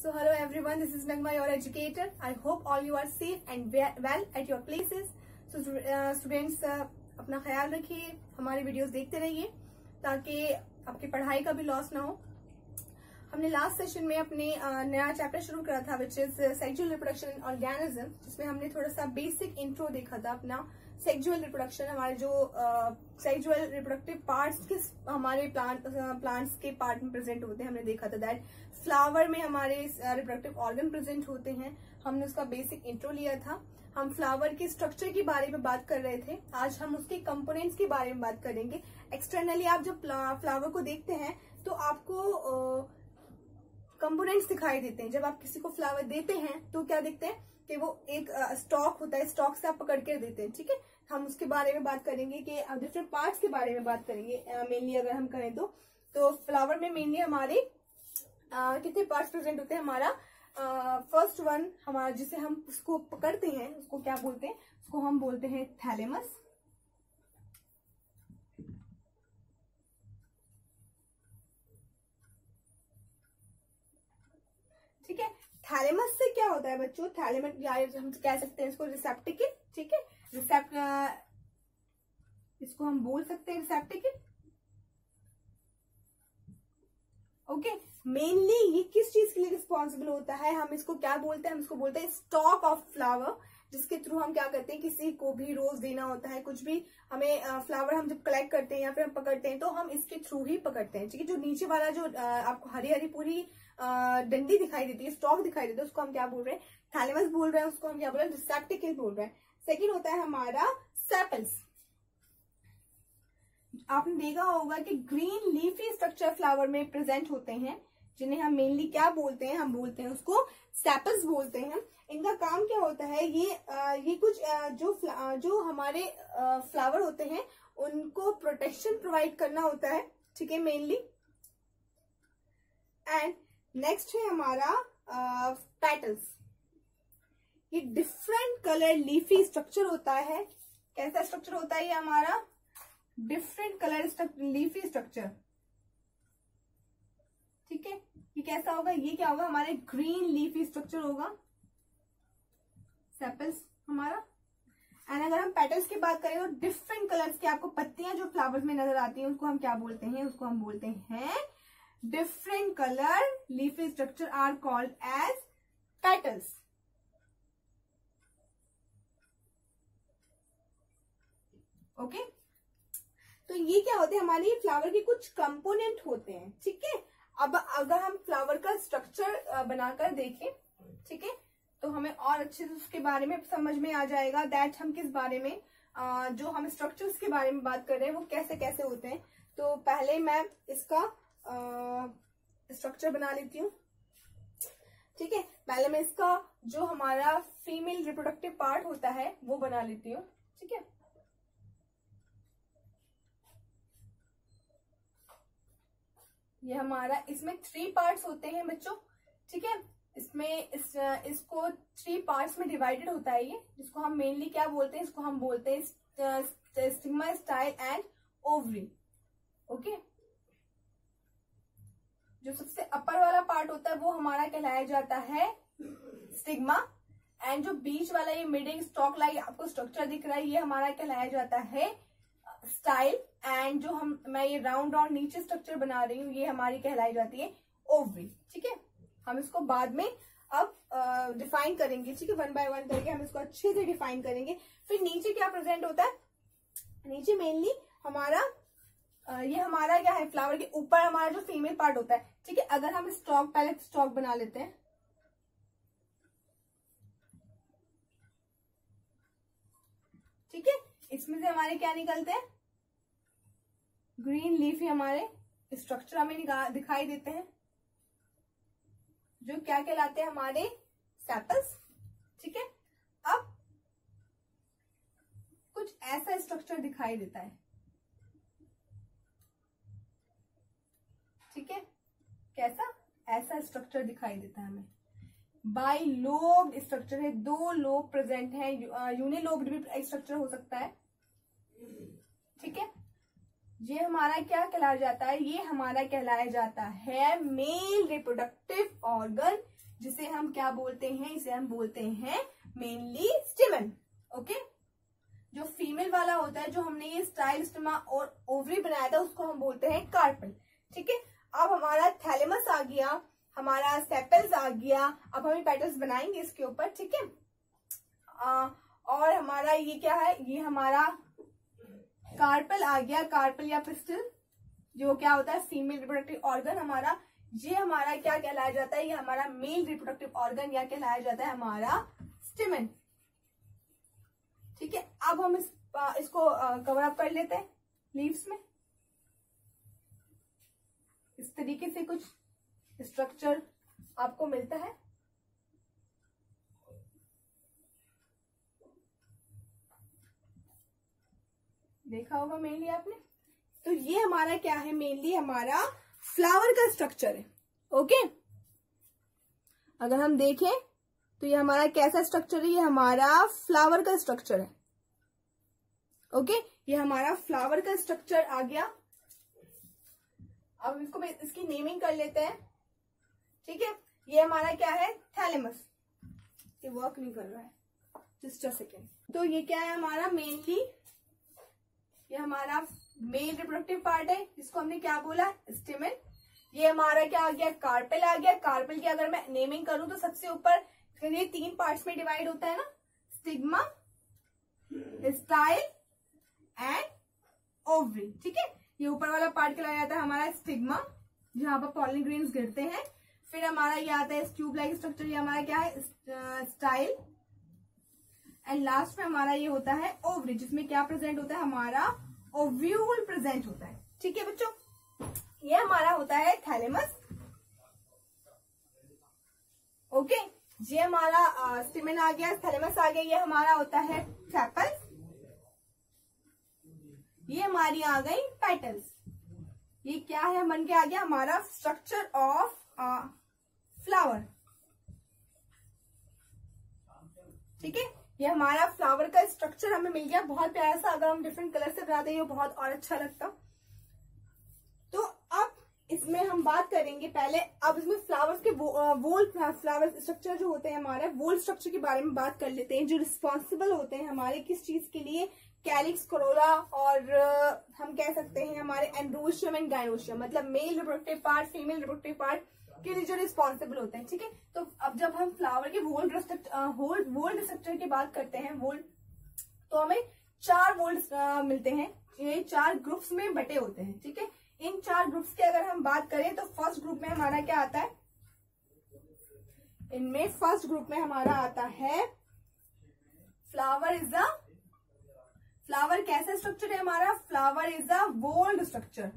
So hello everyone, this is Nagma, your educator. I hope all you are safe and well at your places. So uh, students uh, अपना ख्याल रखिए हमारे videos देखते रहिए ताकि आपकी पढ़ाई का भी लॉस ना हो हमने लास्ट सेशन में अपने uh, नया चैप्टर शुरू करा था which is sexual reproduction organism जिसमें हमने थोड़ा सा बेसिक इंट्रो देखा था अपना सेक्सुअल रिप्रोडक्शन हमारे जो सेक्सुअल रिप्रोडक्टिव पार्ट्स किस हमारे प्लांट प्लांट्स के पार्ट में प्रेजेंट होते हैं, हमने देखा था दैट फ्लावर में हमारे रिप्रोडक्टिव ऑर्गन प्रेजेंट होते हैं। हमने उसका बेसिक इंट्रो लिया था। हम फ्लावर के स्ट्रक्चर के बारे में बात कर रहे थे। आज हम उसके कंपोनेंट्स के बारे में बात करेंगे। एक्सटर्नली आप जब फ्लावर को देखते हैं तो आपको कंपोनेंट्स दिखाई देते हैं। जब आप किसी को फ्लावर देते हैं तो क्या देखते हैं कि वो एक स्टॉक होता है स्टॉक से आप पकड़ के देते हैं, ठीक है? हम उसके बारे में बात करेंगे कि डिफरेंट पार्ट्स के बारे में बात करेंगे मेनली अगर हम करें तो। तो फ्लावर में मेनली हमारे कितने पार्ट्स प्रेजेंट होते हैं? हमारा फ़र्स्ट वन हमारा जिसे हम उसको पकड़ते हैं, उसको क्या बोलते हैं? उसको हम बोलते हैं थैलेमस ठीक है थैलेमस से क्या होता है बच्चों? थैलेमस हम कह सकते हैं इसको रिसेप्टिकल ठीक है? रिसेप्ट इसको हम बोल सकते हैं रिसेप्टिकल ओके मेनली ये किस चीज़ के लिए रिस्पॉन्सिबल होता है? हम इसको क्या बोलते हैं? हम इसको बोलते हैं स्टॉक ऑफ़ फ्लावर जिसके थ्रू हम क्या करते हैं? किसी को भी रोज देना होता है, कुछ भी हमें फ्लावर हम जब कलेक्ट करते हैं या फिर हम पकड़ते हैं तो हम इसके थ्रू ही पकड़ते हैं, ठीक है? जो नीचे वाला जो आपको हरी हरी पूरी डंडी दिखाई देती है स्टॉक दिखाई देती है उसको हम क्या बोल रहे हैं? थैलेमस बोल रहे हैं उसको हम क्या बोल रहे हैं? रिसेप्टिकल बोल रहे हैं। सेकेंड होता है हमारा सेपल्स आपने देखा होगा कि ग्रीन लीफी स्ट्रक्चर फ्लावर में प्रेजेंट होते हैं जिन्हें हम मेनली क्या बोलते हैं? हम बोलते हैं उसको सेपल्स बोलते हैं। इनका काम क्या होता है? ये आ, ये कुछ आ, जो फ्ला, जो हमारे आ, फ्लावर होते हैं उनको प्रोटेक्शन प्रोवाइड करना होता है ठीक है मेनली एंड नेक्स्ट है हमारा पेटल्स ये डिफरेंट कलर लीफी स्ट्रक्चर होता है. कैसा स्ट्रक्चर होता है ये हमारा? डिफरेंट कलर लीफी स्ट्रक्चर ठीक है? ये कैसा होगा? ये क्या होगा? हमारे ग्रीन लीफी स्ट्रक्चर होगा. सेपल्स हमारा. एंड अगर हम पेटल्स की बात करें तो डिफरेंट कलर्स की आपको पत्तियाँ जो फ्लावर्स में नज़र आती हैं उसको हम क्या बोलते हैं? उसको हम बोलते हैं different color leafy structure are called as petals. Okay okay? तो ये क्या होते हैं हमारे फ्लावर के कुछ कंपोनेंट होते हैं, ठीक है अब अगर हम फ्लावर का स्ट्रक्चर बनाकर देखें, ठीक है तो हमें और अच्छे से उसके बारे में समझ में आ जाएगा दैट हम किस बारे में जो हम स्ट्रक्चर्स के बारे में बात कर रहे हैं, वो कैसे कैसे होते हैं तो पहले मैं इसका स्ट्रक्चर बना लेती हूँ। ठीक है? पहले मैं इसका जो हमारा फीमेल रिप्रोडक्टिव पार्ट होता है, वो बना लेती हूँ। ठीक है? ये हमारा, इसमें थ्री पार्ट्स होते हैं बच्चों। ठीक है? इसमें इस, इसको थ्री पार्ट्स में डिवाइडेड होता है ये, जिसको हम मेनली क्या बोलते हैं? इसको हम बोलते हैं stigma style and ovary okay जो सबसे अपर वाला पार्ट होता है वो हमारा कहलाया जाता है स्टिग्मा एंड जो बीच वाला ये मिडिंग स्टॉक लाइक आपको स्ट्रक्चर दिख रहा है ये हमारा कहलाया जाता है स्टाइल एंड जो हम मैं ये राउंड राउंड नीचे स्ट्रक्चर बना रही हूँ ये हमारी कहलाई जाती है ओवरी ठीक है? हम इसको बाद में अब डिफाइन uh, करेंगे ठीक है? वन बाय वन करके हम इसको अच्छे से डिफाइन करेंगे. फिर नीचे क्या प्रेजेंट होता है? नीचे मेनली हमारा ये हमारा क्या है फ्लावर के ऊपर हमारा जो फीमेल पार्ट होता है, ठीक है? अगर हम स्टॉक पहले स्टॉक बना लेते हैं। ठीक है? इसमें से हमारे क्या निकलते हैं? ग्रीन लीफ ही हमारे स्ट्रक्चर हमें दिखाई देते हैं। जो क्या कहलाते हैं हमारे सेपल्स ठीक है? अब कुछ ऐसा स्ट्रक्चर दिखाई देता है। कैसा? ऐसा स्ट्रक्चर दिखाई देता है हमें। बाई लोब स्ट्रक्चर है, दो लोब प्रेजेंट है यूनिलोब भी स्ट्रक्चर हो सकता है। ठीक है? ये हमारा क्या कहलाया जाता है? ये हमारा कहलाया जाता है मेल रिप्रोडक्टिव ऑर्गन जिसे हम क्या बोलते हैं? इसे हम बोलते हैं मेनली स्टिमन ओके जो फीमेल वाला होता है, जो हमने ये स्टाइल स्टिमा और ओवरी बनाया था, उसको हम बोलते हैं कार्पल ठीक है? अब हमारा थैलेमस आ गया हमारा सेपल्स आ गया अब हम पेटल्स बनाएँगे इसके ऊपर ठीक है? और हमारा ये क्या है? ये हमारा कार्पल आ गया कार्पल या पिस्टल जो क्या होता है? फीमेल रिप्रोडक्टिव ऑर्गन हमारा ये हमारा क्या कहलाया जाता है? ये हमारा मेल रिप्रोडक्टिव ऑर्गन या कहलाया जाता है हमारा स्टिमन ठीक है? अब हम इस, इसको कवर अप कर लेते हैं लीव्स में। इस तरीके से कुछ स्ट्रक्चर आपको मिलता है? देखा होगा मेनली आपने? तो ये हमारा क्या है? मेनली हमारा फ्लावर का स्ट्रक्चर है ओके अगर हम देखें तो ये हमारा कैसा स्ट्रक्चर है? ये हमारा फ्लावर का स्ट्रक्चर है ओके ये हमारा फ्लावर का स्ट्रक्चर आ गया। अब इसको इसकी नेमिंग कर लेते हैं। ठीक है? ये हमारा क्या है? थैलेमस ये वर्क नहीं कर रहा है। जस्ट अ सेकेंड तो ये क्या है हमारा? मेनली ये हमारा मेल रिप्रोडक्टिव पार्ट है। जिसको हमने क्या बोला? स्टिमेन ये हमारा क्या आ गया? कार्पेल आ गया। कार्पेल की अगर मैं नेमिंग करूँ तो सबसे ऊपर ये तीन पार्ट्स में डिवाइड होता है ना? स्टिग्मा स्टाइल एंड ओवरी ठीक है? ये ऊपर वाला पार्ट कहलाया जाता है हमारा स्टिग्मा जहाँ पर पॉलिन ग्रेन्स गिरते हैं। फिर हमारा ये आता है ट्यूब लाइक स्ट्रक्चर ये हमारा क्या है? स्टाइल एंड लास्ट में हमारा ये होता है ओवरी जिसमें क्या प्रेजेंट होता है? हमारा ओव्यूल प्रेजेंट होता है। ठीक है बच्चों? ये हमारा होता है थैलेमस ओके ये हमारा स्टिमेन आ गया थैलेमस आ गया, ये हमारा होता है सेपल्स ये हमारी आ गई पेटल्स ये क्या है? मन के आ गया हमारा स्ट्रक्चर ऑफ़ फ्लावर ठीक है? ये हमारा फ्लावर का स्ट्रक्चर हमें मिल गया। बहुत प्यारा सा, अगर हम डिफरेंट कलर से बनाते हैं बहुत और अच्छा लगता। तो अब इसमें हम बात करेंगे पहले। अब इसमें फ्लावर्स के वोल फ्लावर स्ट्रक्चर जो होते हैं हमारे वोल स्ट्रक्चर के बारे में बात कर लेते हैं, जो रिस्पॉन्सिबल होते हैं हमारे किस चीज़ के लिए कैलिक्स कोरोला और हम कह सकते हैं हमारे एंड्रोशियम एंड गायनोशियम मतलब male reproductive part female reproductive part के लिए जो रिस्पॉन्सिबल होते हैं, ठीक है? तो अब जब हम फ्लावर के वोल्ड होल वोल्ड स्ट्रक्चर की बात करते हैं वोल्ड तो हमें चार वोल्ड मिलते हैं। ये चार ग्रुप्स में बटे होते हैं, ठीक है? इन चार ग्रुप्स की अगर हम बात करें तो फ़र्स्ट ग्रुप में हमारा क्या आता है? इनमें फ़र्स्ट ग्रुप में हमारा आता है फ्लावर इज़ द फ्लावर कैसा स्ट्रक्चर है हमारा? Flower is a whorled structure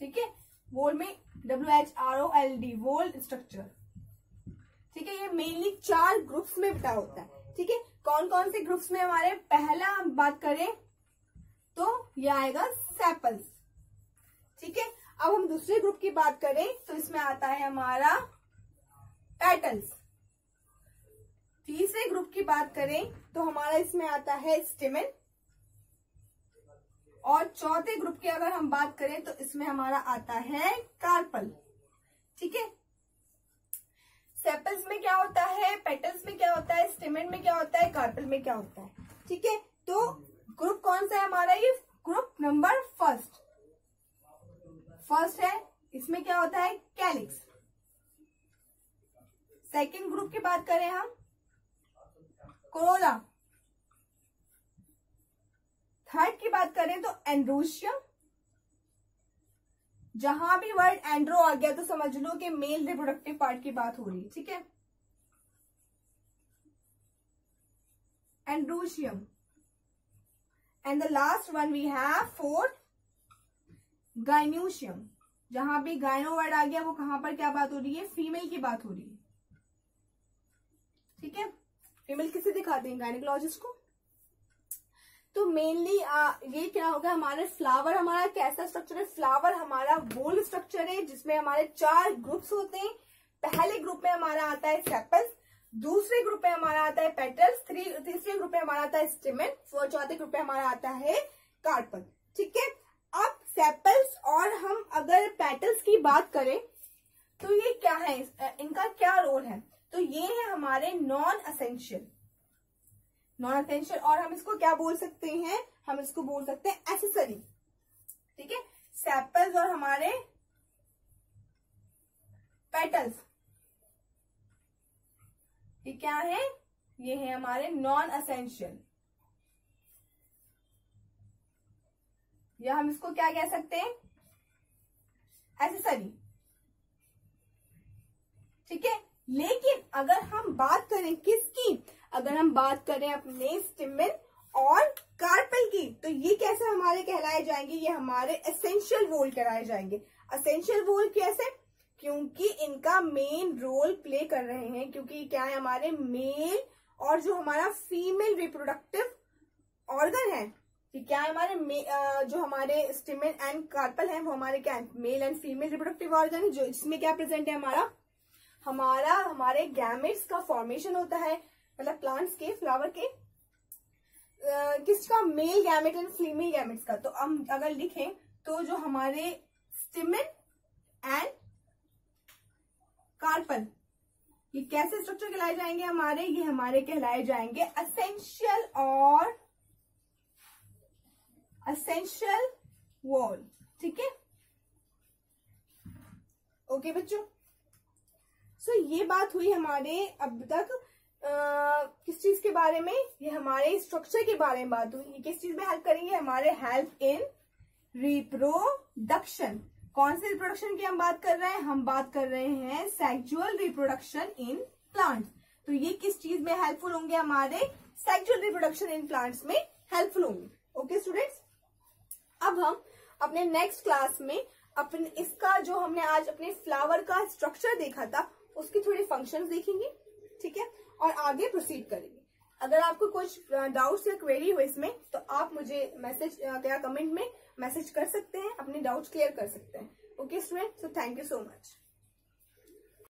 ठीक है? वोल्ड में W H R O L D whorled structure ठीक है? ये मेनली चार ग्रुप्स में बटा होता है। ठीक है? कौन कौन से ग्रुप्स में हमारे पहला हम बात करें तो ये आएगा सैपल्स ठीक है? अब हम दूसरे ग्रुप की बात करें तो इसमें आता है हमारा पैटल्स तीसरे ग्रुप की बात करें तो हमारा इसमें आता है स्टिमेन और चौथे ग्रुप की अगर हम बात करें तो इसमें हमारा आता है कार्पल। ठीक है? सेपल्स में क्या होता है? पेटल्स में क्या होता है? स्टिमेंट में क्या होता है? कार्पल में क्या होता है? ठीक है? तो ग्रुप कौन सा है हमारा ये? ग्रुप नंबर फ़र्स्ट फ़र्स्ट है, इसमें क्या होता है? कैलिक्स सेकेंड ग्रुप की बात करें हम कोरोला थर्ड की बात करें तो एंड्रोशियम जहाँ भी वर्ड एंड्रो आ गया तो समझ लो कि मेल रिप्रोडक्टिव पार्ट की बात हो रही है, ठीक है? Androecium and the last one we have fourth gynoecium जहाँ भी गायनो वर्ड आ गया, वो कहाँ पर क्या बात हो रही है? फीमेल की बात हो रही है। ठीक है? फीमेल किसे दिखाते हैं? गायनिकोलॉजिस्ट को? तो मेनली ये क्या होगा, हमारे फ्लावर हमारा कैसा स्ट्रक्चर है? फ्लावर हमारा बोल स्ट्रक्चर है, जिसमें हमारे चार ग्रुप्स होते हैं। पहले ग्रुप में हमारा आता है सेपल्स दूसरे ग्रुप में हमारा आता है पेटल्स तीसरे ग्रुप में हमारा आता है स्टिमेन चौथे ग्रुप में हमारा आता है कार्पल ठीक है? अब सेपल्स और हम अगर पेटल्स की बात करें तो ये क्या है? इनका क्या रोल है? तो ये है हमारे नॉन असेंशियल नॉन असेंशियल और हम इसको क्या बोल सकते हैं? हम इसको बोल सकते हैं एसेसरी ठीक है? सेपल्स और हमारे पेटल्स ये क्या है? ये है हमारे नॉन असेंशियल या हम इसको क्या कह सकते हैं? एसेसरी ठीक है? लेकिन अगर हम बात करें किसकी? अगर हम बात करें अपने स्टिमिन और कार्पल की तो ये कैसे हमारे कहलाए जाएँगे? ये हमारे एसेंशियल वोल कराए जाएँगे। असेंशियल वोल कैसे? क्योंकि इनका मेन रोल प्ले कर रहे हैं, क्योंकि क्या है, हमारे मेल और जो हमारा फीमेल रिप्रोडक्टिव ऑर्गन है, कि क्या है, हमारे जो हमारे स्टिमिन एंड कार्पल है, वो हमारे क्या है male and female reproductive organ है, जो इसमें क्या प्रेजेंट है हमारा? हमारा, हमारे गैमेट्स का फॉर्मेशन होता है। मतलब प्लांट्स के फ्लावर के किसका male gamete and female gametes का। तो हम अगर लिखें तो जो हमारे स्टिमिन एंड कार्पल ये कैसे स्ट्रक्चर कहलाए जाएँगे हमारे? ये हमारे कहलाए जाएँगे असेंशियल और असेंशियल वॉल ठीक है? ओके बच्चों। सो ये बात हुई हमारे अब तक। किस चीज़ के बारे में? ये हमारे स्ट्रक्चर के बारे में बात हुई। ये किस चीज़ में हेल्प करेंगे? हमारे हेल्प इन रिप्रोडक्शन कौन से रिप्रोडक्शन की हम बात कर रहे हैं? हम बात कर रहे हैं सेक्सुअल रिप्रोडक्शन इन प्लांट्स तो ये किस चीज़ में हेल्पफुल होंगे हमारे? सेक्सुअल रिप्रोडक्शन इन प्लांट्स में हेल्पफुल होंगे। ओके स्टूडेंट्स अब हम अपने नेक्स्ट क्लास में अपने इसका जो हमने आज अपने फ्लावर का स्ट्रक्चर देखा था, उसकी थोड़ी फ़ंक्शंस देखेंगे। ठीक है? और आगे प्रोसीड करेंगे। अगर आपको कुछ डाउट्स या क्वेरी हो इसमें तो आप मुझे मैसेज या कमेंट में मैसेज कर सकते हैं, अपने डाउट्स क्लियर कर सकते हैं। Okay student so thank you so much